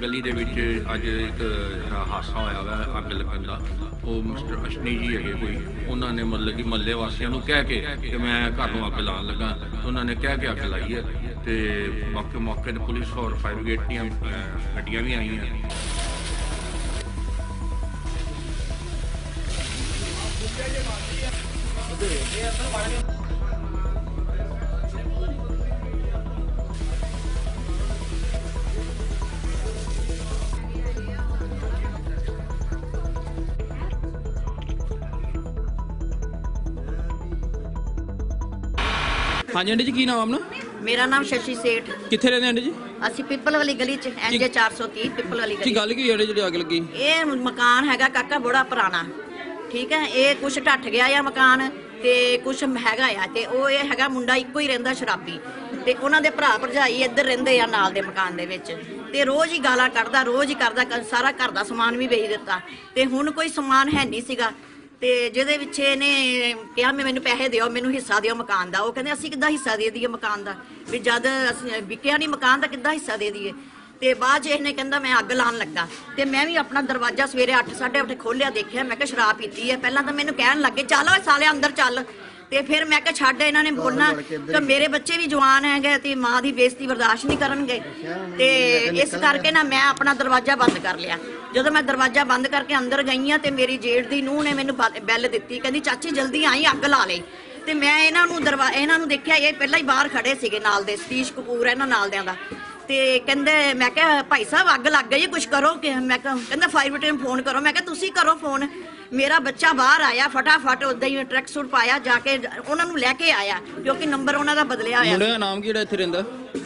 ਗਲੀ ਦੇ ਵਿੱਚ ਅੱਜ ਇੱਕ ਜਿਹੜਾ ਹਾਦਸਾ ਹੋਇਆ ਵਾ ਅੱਗ ਲੱਗਣ ਦਾ। ਉਹ ਮਿਸਟਰ ਅਸ਼ਨੀ ਜੀ ਹੈਗੇ ਕੋਈ। ਉਹਨਾਂ ਨੇ ਮਤਲਬ ਕਿ ਮੱਲੇ ਵਾਸੀਆਂ ਨੂੰ ਕਹਿ ਕੇ ਕਿ ਮੈਂ ਘਰ ਨੂੰ ਅੱਗ ਲਾਉਣ ਲੱਗਾ। ਉਹਨਾਂ ਨੇ ਕਹਿ ਕੇ ਅੱਗ ਲਾਈ ਹੈ ਤੇ ਬਾਕੀ ਮੌਕੇ ਤੇ ਪੁਲਿਸ ਔਰ ਫਾਇਰ ਬ੍ਰਿਗੇਡ ਦੀਆਂ ਗੱਡੀਆਂ ਵੀ ਆਈਆਂ। ਹਾਂਜੀ ਆਂਟੀ ਜੀ ਕੀ ਨਾਮ ਆਪਣਾ? ਮੇਰਾ ਨਾਮ ਸ਼ਸ਼ੀ ਸੇਠ। ਕਿੱਥੇ ਰਹਿੰਦੇ ਆਂਟੀ ਜੀ? ਅਸੀਂ ਪਿੱਪਲ ਵਾਲੀ ਗਲੀ ਚ ਐਨਜੇ 430 ਪਿੱਪਲ ਵਾਲੀ ਕੀ ਗਲੀ। ਗੱਲ ਕੀ ਹੋਈ ਜਿਹੜੀ ਅੱਗ ਲੱਗੀ? ਇਹ ਮਕਾਨ ਹੈਗਾ ਕਾਕਾ ਬੜਾ ਪੁਰਾਣਾ। ਠੀਕ ਹੈ ਇਹ ਕੁਛ ਢੱਠ ਗਿਆ ਆ ਮਕਾਨ ਤੇ ਕੁਛ ਹੈਗਾ ਆ ਤੇ ਉਹ ਇਹ ਹੈਗਾ ਮੁੰਡਾ ਇੱਕੋ ਹੀ ਰਹਿੰਦਾ ਸ਼ਰਾਬੀ। ਤੇ ਉਹਨਾਂ ਦੇ ਭਰਾ ਭਰਜਾਈ ਇੱਧਰ ਰਹਿੰਦੇ ਆ ਨਾਲ ਦੇ ਮਕਾਨ ਦੇ ਵਿੱਚ। ਤੇ ਰੋਜ਼ ਹੀ ਗਾਲਾਂ ਕੱਢਦਾ ਰੋਜ਼ ਹੀ ਕਰਦਾ ਕ- ਸਾਰਾ ਘਰ ਦਾ ਸਮਾਨ ਵੀ ਵੇਚ ਦਿੱਤਾ। ਤੇ ਹੁਣ ਕੋਈ ਸਮਾਨ ਹੈ ਨਹੀਂ ਸੀਗਾ। ਤੇ ਜਿਹਦੇ ਵਿੱਚ ਇਹਨੇ ਕਿਹਾ ਮੈਂ ਮੈਨੂੰ ਪੈਸੇ ਦਿਓ ਮੈਨੂੰ ਹਿੱਸਾ ਦਿਓ ਮਕਾਨ ਦਾ। ਉਹ ਕਹਿੰਦੇ ਅਸੀਂ ਕਿੱਦਾਂ ਹਿੱਸਾ ਦੇ ਦਈਏ ਮਕਾਨ ਦਾ? ਵੀ ਜਦ ਅਸੀਂ ਵਿਕਿਆ ਨਹੀਂ ਮਕਾਨ ਦਾ ਕਿੱਦਾਂ ਹਿੱਸਾ ਦੇ ਦਈਏ? ਤੇ ਬਾਅਦ 'ਚ ਇਹਨੇ ਕਹਿੰਦਾ ਮੈਂ ਅੱਗ ਲਾਉਣ ਲੱਗਾ। ਤੇ ਮੈਂ ਵੀ ਆਪਣਾ ਦਰਵਾਜ਼ਾ ਸਵੇਰੇ 8:30 ਖੋਲਿਆ ਦੇਖਿਆ। ਮੈਂ ਕਿਹਾ ਸ਼ਰਾਬ ਪੀਤੀ ਹੈ। ਪਹਿਲਾਂ ਤਾਂ ਮੈਨੂੰ ਕਹਿਣ ਲੱਗੇ ਚੱਲ ਓਏ ਸਾਲੇ ਅੰਦਰ ਚੱਲ। ਤੇ ਫਿਰ ਮੈਂ ਕਿਹਾ ਛੱਡ ਇਹਨਾਂ ਨੇ ਬੋਲਣਾ। ਤੇ ਮੇਰੇ ਬੱਚੇ ਵੀ ਜਵਾਨ ਹੈਗੇ ਤੇ ਮਾਂ ਦੀ ਬੇਇੱਜ਼ਤੀ ਬਰਦਾਸ਼ਤ ਨਹੀਂ ਕਰਨਗੇ। ਤੇ ਇਸ ਕਰਕੇ ਨਾ ਮੈਂ ਆਪਣਾ ਦਰਵਾਜ਼ਾ ਬੰਦ ਕਰ ਲਿਆ। ਜਦੋਂ ਮੈਂ ਦਰਵਾਜ਼ਾ ਬੰਦ ਕਰਕੇ ਅੰਦਰ ਗਈ ਆ ਤੇ ਮੇਰੀ ਜੇਠ ਦੀ ਨੂੰਹ ਨੇ ਮੈਨੂੰ ਬੈਲ ਦਿੱਤੀ ਕਹਿੰਦੀ ਚਾਚੀ ਜਲਦੀ ਆਈ ਅੱਗ ਲਾ ਲੈ। ਤੇ ਮੈਂ ਇਹਨਾਂ ਨੂੰ ਦਰਵਾ ਇਹਨਾਂ ਨੂੰ ਦੇਖਿਆ ਇਹ ਪਹਿਲਾਂ ਹੀ ਬਾਹਰ ਖੜੇ ਸੀਗੇ ਨਾਲ ਦੇ ਸਤੀਸ਼ ਕਪੂਰ ਇਹਨਾਂ ਨਾਲ ਦਿਆਂ ਦਾ। ਤੇ ਕਹਿੰਦੇ ਮੈਂ ਕਿਹਾ ਭਾਈ ਸਾਹਿਬ ਅੱਗ ਲੱਗ ਗਈ ਕੁਝ ਕਰੋ ਕਿ ਮੈਂ ਕਿਹਾ ਕਹਿੰਦਾ ਫਾਇਰ ਬ੍ਰਿਗੇਡ ਨੂੰ ਫੋਨ ਕਰੋ। ਮੈਂ ਕਿਹਾ ਤੁਸੀਂ ਕਰੋ ਫੋਨ। ਮੇਰਾ ਬੱਚਾ ਬਾਹਰ ਆਇਆ ਫਟਾਫਟ ਉਦਾਂ ਹੀ ਟਰੈਕ ਸੂਟ ਪਾਇਆ ਜਾ ਕੇ ਉਹਨਾਂ ਨੂੰ ਲੈ ਕੇ ਆਇਆ ਕਿਉਂਕਿ ਨੰਬਰ ਉਹਨਾਂ ਦਾ ਬਦਲਿਆ ਹੋਇਆ ਮੁੰਡੇ ਦਾ ਨਾਮ ਕੀ ਜਿਹੜਾ ਇੱਥੇ ਰਹਿੰਦਾ?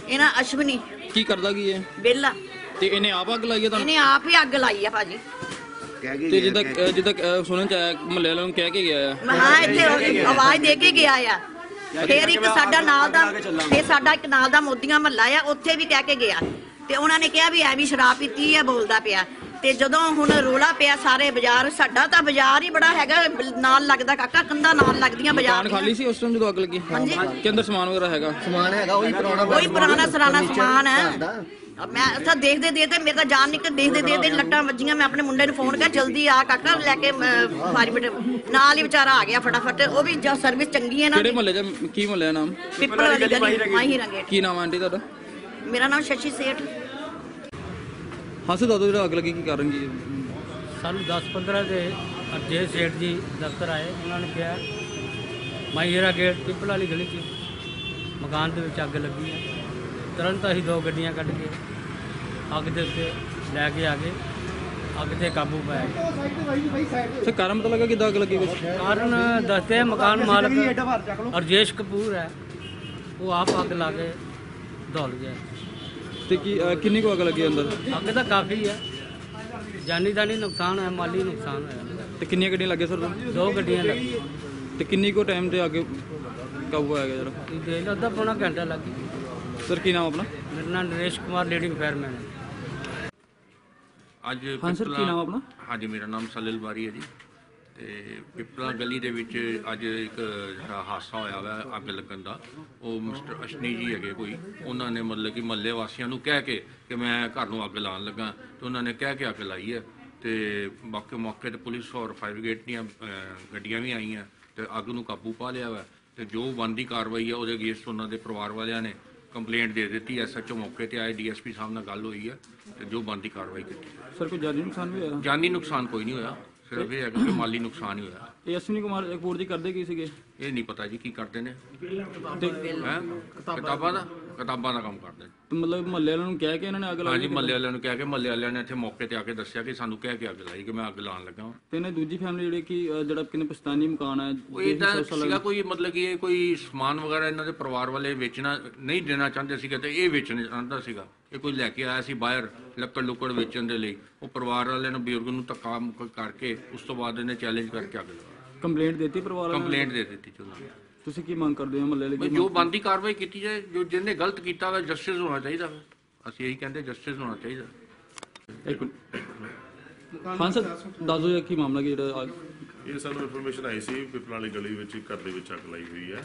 ਇਹਨਾਂ ਅਸ਼ਵਨੀ। ਕੀ ਕਰਦਾ ਕੀ ਹੈ ਬੇਲਾ ਤੇ ਇਹਨੇ ਆਪ ਅੱਗ ਲਾਈ ਹੈ ਤੁਹਾਨੂੰ? ਇਹਨੇ ਆਪ ਹੀ ਅੱਗ ਲਾਈ ਆ ਭਾਜੀ। ਤੇ ਜਿੱਦਾਂ ਅਹ ਜਿੱਦਾਂ ਅਹ ਸੁਣਨ ਚ ਆਇਆ ਮਹੱਲੇ ਵਾਲਿਆਂ ਨੂੰ ਕਹਿ ਕੇ ਗਿਆ ਆ? ਮੈਂ ਹਾਂ ਇੱਥੇ ਉਹ ਆਵਾਜ਼ ਦੇ ਕੇ ਗਿਆ ਆ। ਫੇਰ ਇੱਕ ਸਾਡਾ ਨਾਲ ਦਾ ਫੇਰ ਸਾਡਾ ਇੱਕ ਨਾਲ ਦਾ ਮੋਦੀਆਂ ਮਹੱਲਾ ਆ ਉੱਥੇ ਵੀ ਕਹਿ ਕੇ ਗਿਆ। ਤੇ ਉਹਨਾਂ ਨੇ ਕਿਹਾ ਵੀ ਐ ਵੀ ਸ਼ਰਾਬ ਪੀਤੀ ਆ ਬੋਲਦਾ ਪਿਆ। ਤੇ ਜਦੋਂ ਹੁਣ ਰੋਲਾ ਪਿਆ ਸਾਰੇ ਬਾਜ਼ਾਰ ਸਾਡਾ ਤਾਂ ਬਾਜ਼ਾਰ ਹੀ ਬੜਾ ਹੈਗਾ ਬ- ਨਾਲ ਲੱਗਦਾ ਕਾਕਾ ਕੰਦਾ ਨਾਲ ਲੱਗਦੀਆਂ ਬਾਜ਼ਾਰ ਦੁਕਾਨ ਖਾਲੀ ਸੀ ਉਸ ਟਾਈਮ ਜਦੋਂ ਅੱਗ ਲੱਗੀ? ਹਾਂਜੀ। ਕਿ ਅੰਦਰ ਸਮਾਨ ਵਗੈਰਾ ਹੈਗਾ? ਸਮਾਨ ਹੈਗਾ ਉਹੀ ਪੁਰਾਣਾ ਕੋਈ ਪੁਰਾਣਾ ਸਰਾਣਾ ਸਮਾਨ ਹੈ। ਮੈਂ ਉੱਥੇ ਦੇਖਦੇ ਦੇਖਦੇ ਮੇਰੇ ਤਾਂ ਜਾਨ ਨਿਕਲ ਦੇਖਦੇ ਦੇਖਦੇ ਲੱਟਾਂ ਵੱਜੀਆਂ ਮੈਂ ਆਪਣੇ ਮੁੰਡੇ ਨੂੰ ਫੋਨ ਕਰ ਜਲਦੀ ਆ ਕਾਕਾ ਲੈ ਕੇ ਮਾਰੀ ਬੇਟੇ ਨਾਲ ਹੀ ਵਿਚਾਰਾ ਆ ਗਿਆ ਫਟਾਫਟ ਉਹ ਵੀ ਸਰਵਿਸ ਚੰਗੀ ਹੈ ਨਾ ਕਿਹੜੇ ਮਹੱਲੇ ਚ ਕੀ ਮਹੱਲੇ ਦਾ ਨਾਮ? ਪਿੱਪਲ ਵਾਲੀ ਗਲੀ ਮਾਹੀ ਰੰਗੇਟ ਕੀ ਨਾਮ ਆਂਟੀ ਤੁਹਾਡਾ? ਮੇਰਾ ਨਾਮ ਸ਼ਸ਼ੀ ਸੇਠ। ਹਾਂ ਸੇ ਦਾਦੂ ਜਿਹੜਾ ਅੱਗ ਲੱਗੀ ਕੀ ਕਾਰਨ ਕੀ ਹੈ? ਸਾਨੂੰ 10-15 ਦੇ ਅਜੇ ਸੇਠ ਜੀ ਦਫ਼ਤਰ ਆਏ ਉਹਨਾਂ ਨੇ ਕਿਹਾ ਮਾਈਰਾ ਗੇਟ ਪਿੱਪਲ ਵਾਲੀ ਗਲੀ 'ਚ ਮਕਾਨ ਦੇ ਵਿੱਚ ਅੱਗ ਲੱਗੀ ਹੈ। ਤੁਰੰਤ ਅਸੀਂ ਦੋ ਗੱਡੀਆਂ ਕੱਢ ਕੇ ਅੱਗ ਦੇ ਉੱਤੇ ਲੈ ਕੇ ਆ ਗਏ। ਅੱਗ ਤੇ ਕਾਬੂ ਪਾਇਆ ਗਿਆ। ਸਰ ਕਾਰਨ ਪਤਾ ਲੱਗਾ ਕਿੱਦਾਂ ਅੱਗ ਲੱਗੀ ਕੁਛ? ਕਾਰਨ ਦੱਸਦੇ ਆ ਮਕਾਨ ਮਾਲਕ ਅਰਜੇਸ਼ ਕਪੂਰ ਹੈ। ਉਹ ਆਪ ਅੱਗ ਲਾ ਕੇ ਦੌੜ ਗਿਆ। ਤੇ ਕੀ ਅਹ ਕਿੰਨੀ ਕੁ ਅੱਗ ਲੱਗੀ ਅੰਦਰ? ਅੱਗ ਤਾਂ ਕਾਫੀ ਹੈ ਜਾਨੀ ਦਾ ਨਹੀਂ ਨੁਕਸਾਨ ਹੈ ਮਾਲੀ ਨੁਕਸਾਨ ਹੋਇਆ। ਤੇ ਕਿੰਨੀਆਂ ਗੱਡੀਆਂ ਲੱਗੇ ਸਰ ਦੋ ਗੱਡੀਆਂ ਲੱਗੀਆਂ ਤੇ ਕਿੰਨੀ ਕੁ ਟਾਈਮ ਤੇ ਅੱਗ ਕਾਬੂ ਆਇਆ ਗਿਆ ਜਰਾ? ਇਹ ਦੇ ਲਓ ਅੱਧਾ ਪੌਣਾ ਘੰਟਾ ਲੱਗ ਗਿਆ। ਸਰ ਕੀ ਨਾਮ ਆਪਣਾ? ਮੇਰਾ ਨਾਮ ਨਰੇਸ਼ ਕੁਮਾਰ ਲੀਡਿੰਗ ਫਾਇਰਮੈਨ ਹੈ ਅੱਜ ਹਾਂ ਸਰ, ਕੀ ਪਿੱਪਲਾਂ- ਨਾਮ ਆਪਣਾ? ਹਾਂਜੀ ਮੇਰਾ ਨਾਮ ਸਲਿਲ ਬਾਰੀ ਹੈ ਜੀ। ਤੇ ਪਿੱਪਲਾ ਗਲੀ ਦੇ ਵਿੱਚ ਅੱਜ ਇੱਕ ਜਿਹੜਾ ਹਾਦਸਾ ਹੋਇਆ ਵਾ ਅੱਗ ਲੱਗਣ ਦਾ ਉਹ ਮਿਸਟਰ ਅਸ਼ਨੀ ਜੀ ਹੈਗੇ ਕੋਈ। ਉਹਨਾਂ ਨੇ ਮਤਲਬ ਕਿ ਮੱਲੇ ਵਾਸੀਆਂ ਨੂੰ ਕਹਿ ਕੇ ਕਿ ਮੈਂ ਘਰ ਨੂੰ ਅੱਗ ਲਾਉਣ ਲੱਗਾ ਤੇ ਉਹਨਾਂ ਨੇ ਕਹਿ ਕੇ ਅੱਗ ਲਾਈ ਹੈ। ਤੇ ਬਾਕੀ ਮੌਕੇ ਤੇ ਪੁਲਿਸ ਔਰ ਫਾਇਰ ਬ੍ਰਿਗੇਡ ਦੀਆਂ ਅਹ, ਗੱਡੀਆਂ ਵੀ ਆਈਆਂ ਤੇ ਅੱਗ ਨੂੰ ਕਾਬੂ ਪਾ ਲਿਆ ਵਾ ਤੇ ਜੋ ਬਣਦੀ ਕਾਰਵਾਈ ਹੈ ਉਹਦੇ ਅਗੇਂਸਟ ਉਹਨਾਂ ਦੇ ਪਰਿਵਾਰ ਵਾਲਿਆਂ ਨੇ ਕੰਪਲੇਂਟ ਦੇ ਦਿੱਤੀ ਐਸਐਚਓ ਮੌਕੇ ਤੇ ਆਏ ਡੀਐਸਪੀ ਸਾਹਿਬ ਨਾਲ ਗੱਲ ਹੋਈ ਹੈ ਤੇ ਜੋ ਬਣਦੀ ਕਾਰਵਾਈ ਕੀਤੀ ਸਰ ਕੋਈ ਜਾਨੀ ਨੁਕਸਾਨ ਵੀ ਹੋਇਆ? ਜਾਨੀ ਨੁਕਸਾਨ ਕੋਈ ਨਹੀਂ ਹੋਇਆ ਸਿਰਫ ਇਹ ਹੈ ਕਿ ਮਾਲੀ ਨੁਕਸਾਨ ਹੀ ਹੋਇਆ। ਇਹ ਅਸ਼ਵਨੀ ਕੁਮਾਰ ਕਪੂਰ ਜੀ ਕਰਦੇ ਕੀ ਸੀਗੇ? ਇਹ ਨਹੀਂ ਪਤਾ ਜੀ ਕੀ ਕਰਦੇ ਨੇ? ਤੇ ਕਿਤਾਬਾਂ ਦਾ? ਕਿਤਾਬਾਂ ਦਾ ਕੰਮ ਕਰਦੇ। ਮਤਲਬ ਮਹੱਲੇ ਵਾਲਿਆਂ ਨੂੰ ਕਹਿ ਕੇ ਇਹਨਾਂ ਨੇ ਅੱਗ ਲਾਈ ਹਾਂਜੀ ਮੱਲੇ ਵਾਲਿਆਂ ਨੂੰ ਕਹਿ ਕੇ ਮੱਲੇ ਵਾਲਿਆਂ ਨੇ ਇੱਥੇ ਮੌਕੇ ਤੇ ਆ ਕੇ ਦੱਸਿਆ ਕਿ ਸਾਨੂੰ ਕਹਿ ਕੇ ਅੱਗ ਲਾਈ ਕਿ ਮੈਂ ਅੱਗ ਲਾਉਣ ਲੱਗਾ ਹਾਂ ਤੇ ਇਹਨੇ ਦੂਜੀ ਫੈਮਿਲੀ ਜਿਹੜੀ ਕਿ ਜਿਹੜਾ ਕਿਨੇ ਪਸਤਾਨੀ ਮਕਾਨ ਹੈ ਉਹ ਇਦਾਂ ਸੀਗਾ ਕੋਈ ਮਤਲਬ ਕਿ ਇਹ ਕੋਈ ਸਮਾਨ ਵਗੈਰਾ ਇਹਨਾਂ ਦੇ ਪਰਿਵਾਰ ਵਾਲੇ ਵੇਚਣਾ ਨਹੀਂ ਦੇਣਾ ਚਾਹੁੰਦੇ ਸੀਗੇ ਤੇ ਇਹ ਵੇਚਣਾ ਚਾਹੁੰਦਾ ਸੀਗਾ। ਇਹ ਕੋਈ ਲੈ ਕੇ ਆਇਆ ਸੀ ਬਾਹਰ ਲੱਕੜ ਲੁੱਕੜ ਵੇਚਣ ਦੇ ਲਈ। ਉਹ ਪਰਿਵਾਰ ਵਾਲਿਆਂ ਨੂੰ ਬਜ਼ੁਰਗ ਨੂੰ ਧੱਕਾ ਮੁੱਕਾ ਕਰਕੇ ਉਸ ਤੋਂ ਬਾਅਦ ਇਹਨੇ ਚੈਲੰਜ ਕਰਕੇ ਅੱਗ ਲਗਾਇਆ ਕੰਪਲੇਂਟ ਦਿੱਤੀ ਪਰਿਵਾਰ ਵਾਲਿਆਂ ਨੇ? ਕੰਪਲੇਂਟ ਦੇ ਦਿੱਤੀ ਚੋਂ ਤੁਸੀਂ ਕੀ ਮੰਗ ਕਰਦੇ ਹੋ ਮਹੱਲੇ ਬਈ ਲਈ ਜੋ ਬੰਦੀ ਕਾਰਵਾਈ ਕੀਤੀ ਜਾਏ ਜੋ ਜਿਹਨੇ ਗਲਤ ਕੀਤਾ ਵਾ ਜਸਟਿਸ ਹੋਣਾ ਚਾਹੀਦਾ ਵਾ। ਅਸੀਂ ਇਹੀ ਕਹਿੰਦੇ ਜਸਟਿਸ ਹੋਣਾ ਚਾਹੀਦਾ। ਇੱਕ ਮਿੰਟ। ਹਾਂ ਸਰ ਦੱਸੋ ਜੀ ਕੀ ਮਾਮਲਾ ਕੀ ਜਿਹੜਾ ਅੱਗ- ਇਹ ਸਾਨੂੰ ਇਨਫੋਰਮੇਸ਼ਨ ਆਈ ਸੀ ਪਿਪਲਾਂ ਵਾਲੀ ਗਲੀ ਵਿੱਚ ਇੱਕ ਘਰ ਦੇ ਵਿੱਚ ਅੱਗ ਲਾਈ ਹੋਈ ਹੈ।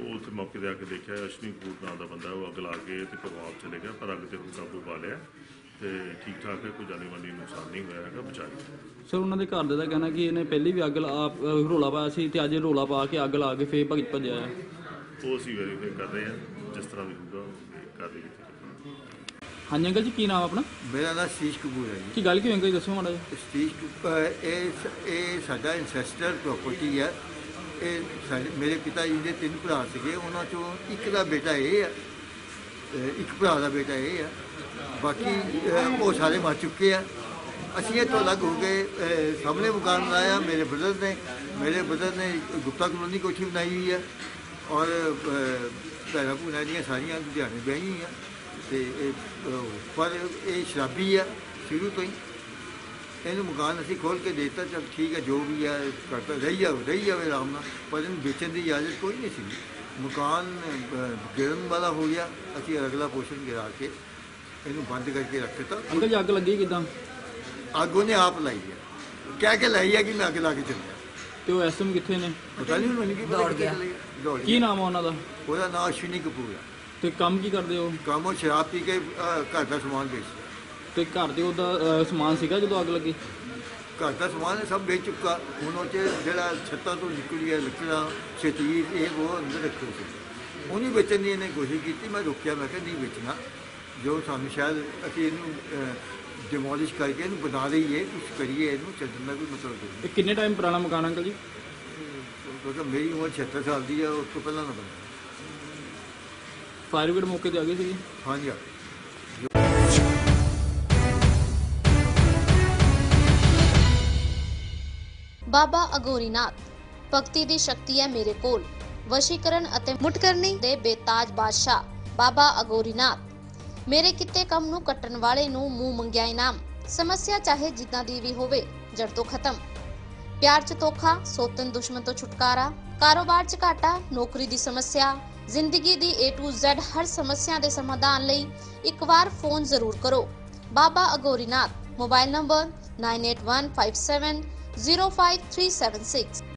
ਉਹ ਉੱਥੇ ਮੌਕੇ ਤੇ ਆ ਕੇ ਦੇਖਿਆ ਅਸ਼ਨੀ ਕਪੂਰ ਨਾਂ ਦਾ ਬੰਦਾ ਉਹ ਅੱਗ ਲਾ ਕੇ ਤੇ ਭਗਵਾਨ ਚਲੇ ਗਿਆ ਪਰ ਅੱਗ ਤੇ ਹੁਣ ਕਾਬੂ ਪਾ ਲਿਆ। ਤੇ ਠੀਕ ਠਾਕ ਹੈ ਕੋਈ ਜਾਨੀ ਮਾਨੀ ਨੁਕਸਾਨ ਨਹੀਂ ਹੋਇਆ ਹੈਗਾ ਬਚਾਇਆ ਸਰ ਉਹਨਾਂ ਦੇ ਘਰ ਦੇ ਦਾ ਕਹਿਣਾ ਕਿ ਇਹਨੇ ਪਹਿਲੀ ਵੀ ਅੱਗ ਲਾ- ਆਪ ਅਹ ਰੌਲਾ ਪਾਇਆ ਸੀ ਤੇ ਅੱਜ ਰੌਲਾ ਪਾ ਕੇ ਅੱਗ ਲਾ ਕੇ ਫੇਰ ਭੱਜ ਭੱਜਿਆ ਆ ਉਹ ਅਸੀਂ ਵੈਰੀਫਾਈ ਕਰ ਰਹੇ ਹਾਂ ਜਿਸ ਤਰ੍ਹਾਂ ਵੀ ਹੋਊਗਾ ਉਹ ਕਰ ਲਈ ਹਾਂਜੀ ਅੰਕਲ ਜੀ ਕੀ ਨਾਮ ਆਪਣਾ? ਮੇਰਾ ਨਾਮ ਸ਼ੀਸ਼ ਕਪੂਰ ਹੈ ਜੀ। ਕੀ ਗੱਲ ਕੀ ਅੰਕਲ ਜੀ ਦੱਸੋ ਮਾੜਾ ਜਿਹਾ। ਸ਼ੀਸ਼ ਕਪੂਰ ਇਹ ਇਹ ਸਾਡਾ ਇੰਸੈਸਟਰ ਪ੍ਰਾਪਰਟੀ ਹੈ। ਇਹ ਸਾਡੇ ਮੇਰੇ ਪਿਤਾ ਜੀ ਦੇ ਤਿੰਨ ਭਰਾ ਸੀਗੇ ਉਹਨਾਂ ਚੋਂ ਇੱਕ ਦਾ ਬੇਟਾ ਇਹ ਹੈ ਇੱਕ ਭਰਾ ਦਾ ਬੇਟਾ ਇਹ ਹੈ। ਬਾਕੀ ਉਹ ਸਾਰੇ ਮਰ ਚੁੱਕੇ ਆ। ਅਸੀਂ ਇਹ ਤੋਂ ਅਲੱਗ ਹੋ ਕੇ ਸਾਹਮਣੇ ਮਕਾਨ ਬਣਾਇਆ, ਮੇਰੇ ਬ੍ਰਦਰ ਨੇ, ਮੇਰੇ ਬ੍ਰਦਰ ਨੇ ਗੁਪਤਾ ਕਲੋਨੀ ਕੋਠੀ ਬਣਾਈ ਹੋਈ ਹੈ ਔਰ ਭੈਣਾਂ ਭੂਣਾਂ ਦੀਆਂ ਸਾਰੀਆਂ ਲੁਧਿਆਣੇ ਬਹਿ ਗਈਆਂ ਤੇ ਇਹ ਪਰ ਇਹ ਸ਼ਰਾਬੀ ਆ, ਸ਼ੁਰੂ ਤੋਂ ਹੀ। ਇਹਨੂੰ ਮਕਾਨ ਅਸੀਂ ਖੋਲ ਕੇ ਦੇਤਾ ਦਿੱਤਾ, ਚਲ ਠੀਕ ਹੈ ਜੋ ਵੀ ਹੈ ਕਰਤਾ ਰਹੀ ਜਾਵੇ ਰਹੀ ਜਾਵੇ ਆਰਾਮ ਨਾਲ, ਪਰ ਇਹਨੂੰ ਵੇਚਣ ਦੀ ਇਜਾਜ਼ਤ ਕੋਈ ਨਹੀਂ ਸੀ। ਮਕਾਨ ਗਿਰਨ ਵਾਲਾ ਹੋ ਗਿਆ, ਅਸੀਂ ਅਗਲਾ ਪੋਸ਼ਨ ਗਿਰਾ ਕੇ ਇਹਨੂੰ ਬੰਦ ਕਰਕੇ ਰੱਖ ਦਿੱਤਾ ਅੰਕਲ ਜੀ ਅੱਗ ਲੱਗੀ ਕਿਦਾਂ? ਅੱਗ ਉਹਨੇ ਆਪ ਲਾਈ ਹੈ। ਕਹਿ ਕੇ ਲਾਈ ਹੈ ਕਿ ਮੈਂ ਅੱਗ ਲਾ ਕੇ ਚੱਲਿਆ। ਤੇ ਉਹ ਐਸਐਮ ਕਿੱਥੇ ਨੇ? ਪਤਾ ਨਹੀਂ ਮੈਨੂੰ ਕੀ ਦੌੜ ਗਿਆ। ਕੀ ਨਾਮ ਆ ਉਹਨਾਂ ਦਾ? ਉਹਦਾ ਨਾਮ ਅਸ਼ਵਨੀ ਕਪੂਰ ਹੈ ਤੇ ਕੰਮ ਕੀ ਕਰਦੇ ਹੋ ਕੰਮ ਉਹ ਸ਼ਰਾਬ ਪੀ ਕੇ ਅਹ, ਘਰ ਦਾ ਸਮਾਨ ਵੇਚਦਾ ਤੇ ਘਰ ਦੇ ਉਹਦਾ ਸਮਾਨ ਸੀਗਾ ਜਦੋਂ ਅੱਗ ਲੱਗੀ? ਘਰ ਦਾ ਸਮਾਨ ਸਭ ਵੇਚ ਚੁੱਕਾ। ਹੁਣ ਉਹ 'ਚ ਜਿਹੜਾ ਛੱਤਾਂ ਤੋਂ ਨਿਕਲੀ ਹੈ ਲੱਕੜਾਂ ਸ਼ਤੀਰ ਇਹ ਉਹ ਅੰਦਰ ਰੱਖੇ ਸੀ। ਉਹਨੇ ਵੇਚਣ ਦੀ ਇਹਨੇ ਕੋਸ਼ਿਸ਼ ਕੀਤੀ ਮੈਂ ਰੋਕਿਆ ਮੈਂ ਕਿਹਾ ਨਹੀਂ ਵੇਚਣਾ। ਜੋ ਸਾਨੂੰ ਸ਼ਾਇਦ ਅਸੀਂ ਇਹਨੂੰ ਡਿਮੋਲਿਸ਼ ਕਰਕੇ ਇਹਨੂੰ ਬਣਾ ਦਈਏ ਕੁਝ ਕਰੀਏ ਇਹਨੂੰ ਚੱਲਣ ਦਾ ਕੋਈ ਮਤਲਬ ਨਹੀਂ ਇਹ ਕਿੰਨੇ ਟਾਈਮ ਪੁਰਾਣਾ ਮਕਾਨ ਅੰਕਲ ਜੀ? ਕਿਉਂਕਿ ਮੇਰੀ ਉਮਰ 76 ਸਾਲ ਦੀ ਹੈ ਉਸ ਤੋਂ ਪਹਿਲਾਂ ਨਾ ਬਣਾ ਫਾਇਰ ਬ੍ਰਿਗੇਡ ਮੌਕੇ ਤੇ ਆ ਗਈ ਸੀਗੀ? ਹਾਂਜੀ ਹਾਂ। ਬਾਬਾ ਅਗੋਰੀਨਾਥ ਭਗਤੀ ਦੀ ਸ਼ਕਤੀ ਹੈ ਮੇਰੇ ਕੋਲ। ਵਸ਼ੀਕਰਨ ਅਤੇ ਮੁਟਕਰਨੀ ਦੇ ਬੇਤਾਜ ਬਾਦਸ਼ਾਹ ਬਾਬਾ ਅਗੋਰੀਨਾਥ। ਮੇਰੇ ਕਿਤੇ ਕੰਮ ਨੂੰ ਕੱਟਣ ਵਾਲੇ ਨੂੰ ਮੂੰਹ ਮੰਗਿਆ ਇਨਾਮ। ਸਮੱਸਿਆ ਚਾਹੇ ਜਿੱਦਾਂ ਦੀ ਵੀ ਹੋਵੇ, ਜੜ ਤੋਂ ਖਤਮ। ਪਿਆਰ ਚ ਧੋਖਾ, ਸੋਤਨ ਦੁਸ਼ਮਣ ਤੋਂ ਛੁਟਕਾਰਾ, ਕਾਰੋਬਾਰ ਚ ਘਾਟਾ, ਨੌਕਰੀ ਦੀ ਸਮੱਸਿਆ, ਜ਼ਿੰਦਗੀ ਦੀ A to Z ਹਰ ਸਮੱਸਿਆ ਦੇ ਸਮਾਧਾਨ ਲਈ ਇੱਕ ਵਾਰ ਫੋਨ ਜ਼ਰੂਰ ਕਰੋ। ਬਾਬਾ ਅਗੋਰੀਨਾਥ, ਮੋਬਾਈਲ ਨੰਬਰ 9815705376